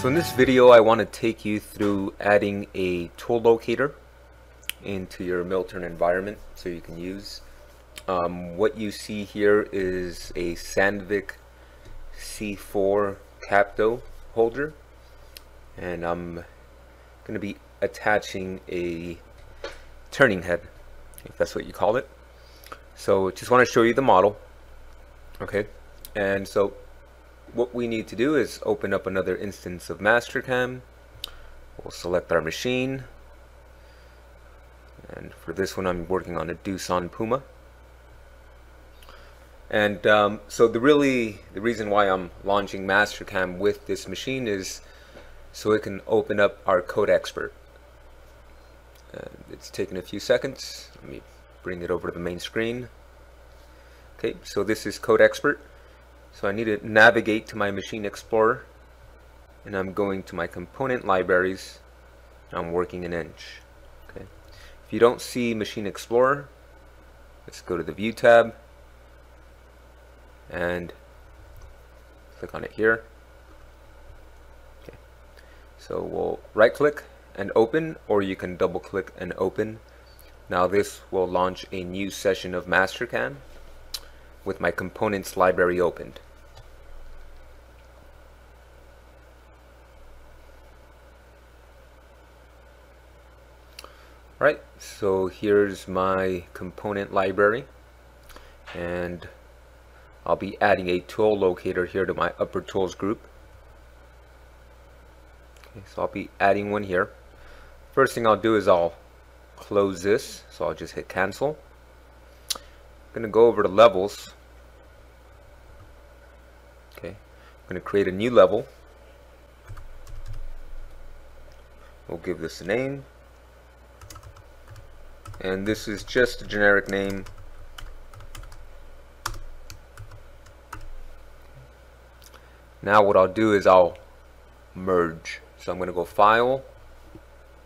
So in this video I want to take you through adding a tool locator into your Mill-Turn environment so you can use. Um, what you see here is a Sandvik C4 Capto holder and I'm going to be attaching a turning head if that's what you call it. So just want to show you the model okay and so what we need to do is open up another instance of Mastercam. We'll select our machine. And for this one, I'm working on a Doosan Puma. And um, so the really, the reason why I'm launching Mastercam with this machine is so it can open up our CodeXpert. And it's taken a few seconds. Let me bring it over to the main screen. Okay, so this is CodeXpert. So I need to navigate to my Machine Explorer and I'm going to my component libraries I'm working in Inch. Okay. If you don't see Machine Explorer, let's go to the View tab and click on it here. Okay. So we'll right click and open or you can double click and open. Now this will launch a new session of Mastercam with my components library opened. Right, so here's my component library and I'll be adding a tool locator here to my upper tools group. Okay, so I'll be adding one here. First thing I'll do is I'll close this, so I'll just hit cancel. I'm going to go over to levels. Okay, I'm going to create a new level. We'll give this a name and this is just a generic name. Now what I'll do is I'll merge. So I'm going to go file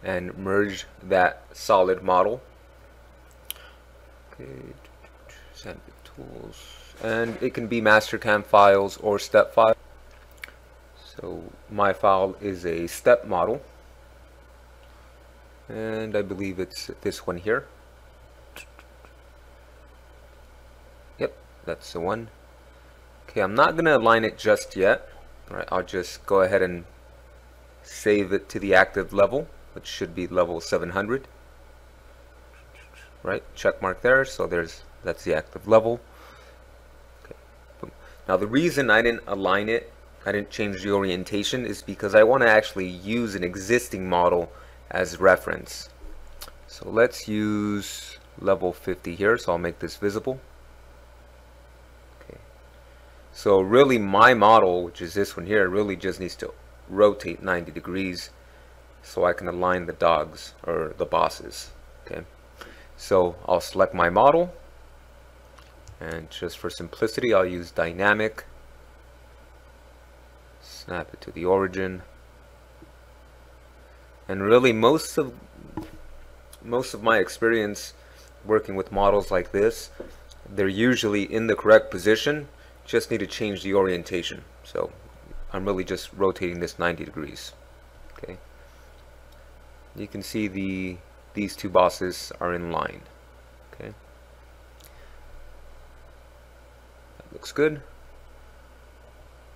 and merge that solid model. Okay tools. And it can be mastercam files or step file. So my file is a step model and I believe it's this one here. Yep that's the one. Okay I'm not gonna align it just yet. All right I'll just go ahead and save it to the active level which should be level 700 right check mark there so there's that's the active level. Okay. now the reason I didn't align it I didn't change the orientation is because I want to actually use an existing model as reference. So let's use level 50 here, so I'll make this visible. Okay. So really my model, which is this one here, really just needs to rotate 90 degrees so I can align the dogs or the bosses. Okay. So I'll select my model and just for simplicity I'll use dynamic snap it to the origin and really most of most of my experience working with models like this they're usually in the correct position just need to change the orientation. So I'm really just rotating this 90 degrees okay? You can see the these two bosses are in line okay? That looks good.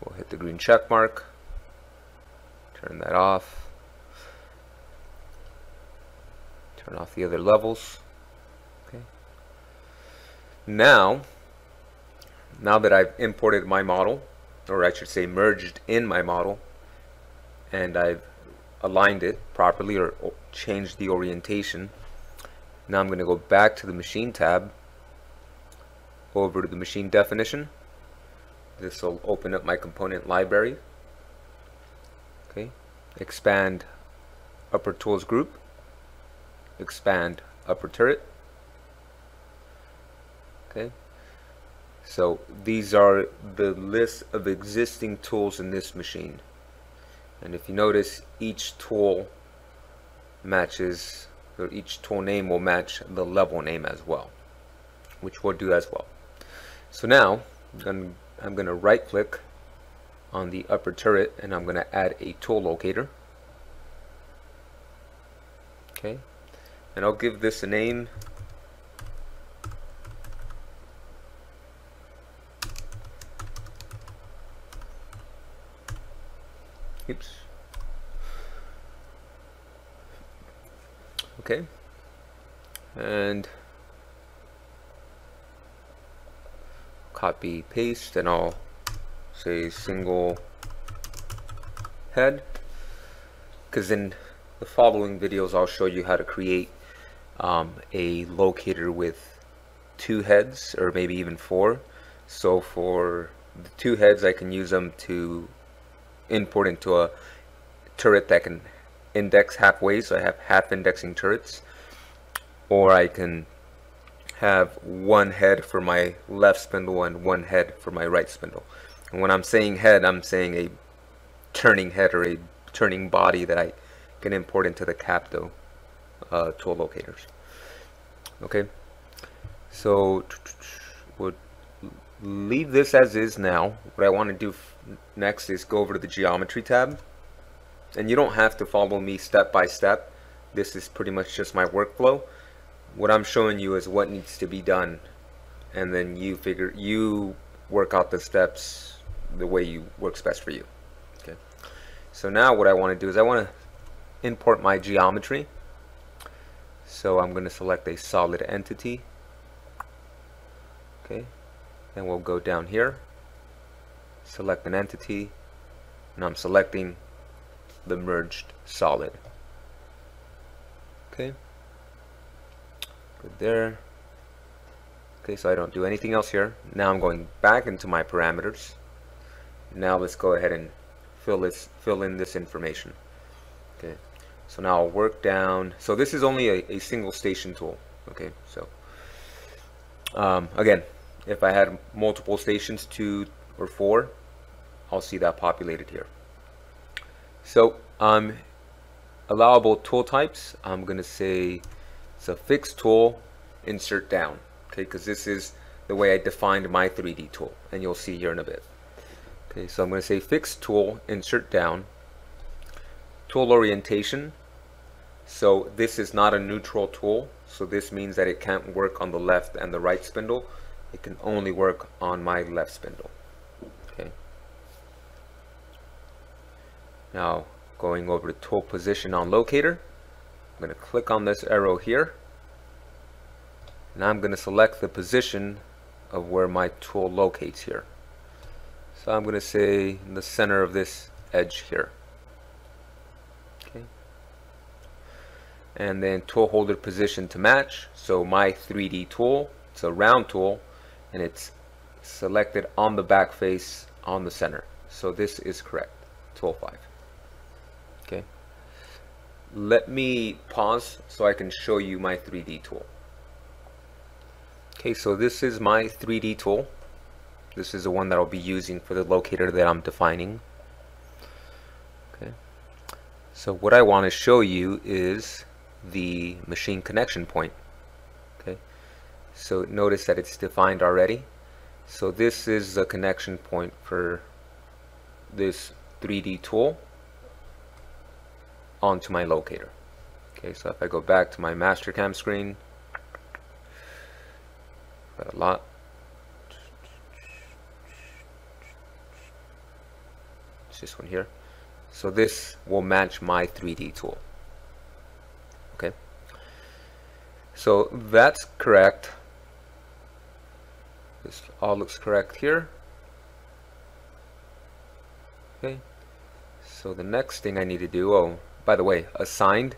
We'll hit the green check mark turn that off turn off the other levels. Okay. Now now that I've imported my model or I should say merged in my model and I've aligned it properly or, changed the orientation now I'm going to go back to the machine tab over to the machine definition. This will open up my component library. Okay. Expand upper tools group expand upper turret. Okay. So these are the list of existing tools in this machine. And if you notice, each tool matches, or each tool name will match the level name as well, which we'll do as well. So now, I'm going to right click on the upper turret and I'm going to add a tool locator. Okay, and I'll give this a name. Oops. Okay, and copy paste and I'll say single head because in the following videos I'll show you how to create um, a locator with two heads or maybe even four. So for the two heads I can use them to import into a turret that can index halfway so I have half indexing turrets. Or I can have one head for my left spindle and one head for my right spindle. And when I'm saying head, I'm saying a turning head or a turning body that I can import into the Capto uh, tool locators. Okay, so we'll leave this as is now. What I want to do next is go over to the geometry tab. And you don't have to follow me step by step. This is pretty much just my workflow what I'm showing you is what needs to be done and then you figure you work out the steps the way you works best for you okay so now what I want to do is I want to import my geometry so I'm going to select a solid entity okay then we'll go down here select an entity and I'm selecting the merged solid okay Good there. Okay, so I don't do anything else here. Now I'm going back into my parameters. Now let's go ahead and fill this fill in this information. Okay, so now I'll work down. So this is only a, a single station tool. Okay, so um, again, if I had multiple stations, two or four, I'll see that populated here. So um, allowable tool types, I'm going to say it's a fixed tool, insert down. Okay, because this is the way I defined my 3D tool, and you'll see here in a bit. Okay, so I'm going to say fixed tool, insert down. Tool orientation. So this is not a neutral tool, so this means that it can't work on the left and the right spindle. It can only work on my left spindle. Okay. Now going over to tool position on locator. I'm going to click on this arrow here. Now I'm going to select the position of where my tool locates here. So I'm going to say in the center of this edge here. Okay. And then tool holder position to match. So my 3D tool, it's a round tool, and it's selected on the back face on the center. So this is correct, tool 5. Okay let me pause so I can show you my 3D tool. Okay, so this is my 3D tool. This is the one that I'll be using for the locator that I'm defining. Okay, so what I want to show you is the machine connection point. Okay, so notice that it's defined already. So this is the connection point for this 3D tool onto my locator. Okay, so if I go back to my Mastercam screen, got a lot. It's this one here. So this will match my 3D tool. Okay. So that's correct. This all looks correct here. Okay. So the next thing I need to do, oh, by the way, assigned,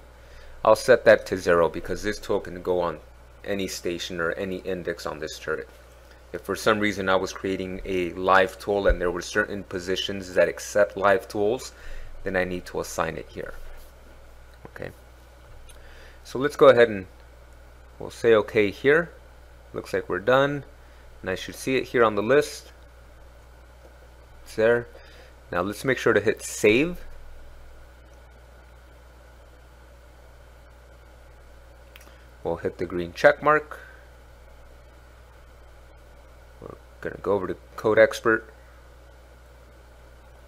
I'll set that to zero because this tool can go on any station or any index on this turret. If for some reason I was creating a live tool and there were certain positions that accept live tools, then I need to assign it here. Okay. So let's go ahead and we'll say okay here. Looks like we're done. And I should see it here on the list. It's there. Now let's make sure to hit save. We'll hit the green check mark. We're going to go over to CodeXpert.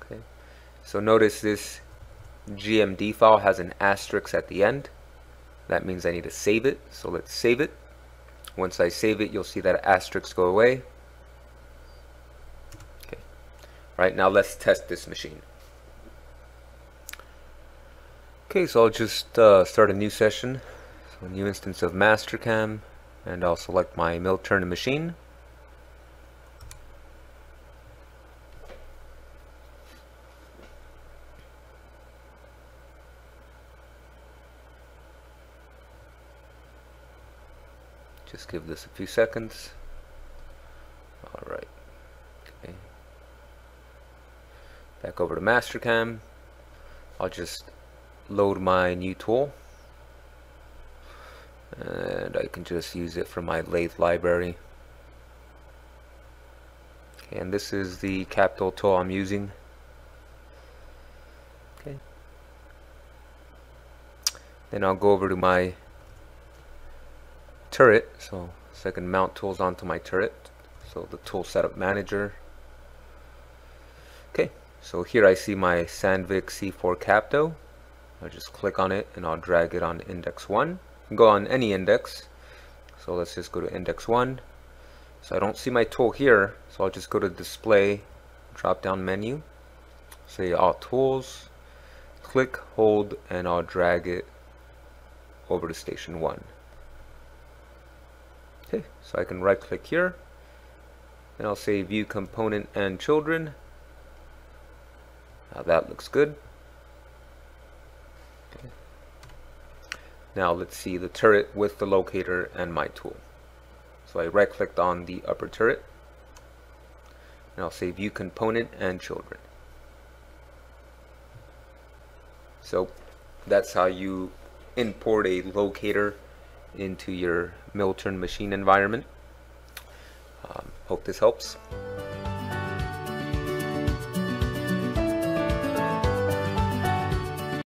Okay. So notice this GMD file has an asterisk at the end. That means I need to save it. So let's save it. Once I save it, you'll see that asterisk go away. Okay. All right, now let's test this machine. Okay, so I'll just uh, start a new session. So a new instance of Mastercam, and I'll select my mill turn machine. Just give this a few seconds. Alright. Okay. Back over to Mastercam. I'll just load my new tool. And I can just use it for my lathe library. Okay, and this is the Capto tool I'm using. Okay. Then I'll go over to my turret. So, so I can mount tools onto my turret. So the tool setup manager. Okay, so here I see my Sandvik C4 Capto. I'll just click on it and I'll drag it on index 1. go on any index. So let's just go to index 1. So I don't see my tool here, so I'll just go to display, drop down menu, say all tools, click, hold, and I'll drag it over to station 1. Okay, so I can right click here and I'll say view component and children. Now that looks good. Okay. Now let's see the turret with the locator and my tool. So I right clicked on the upper turret and I'll say view component and children. So that's how you import a locator into your mill turn machine environment. Um, hope this helps.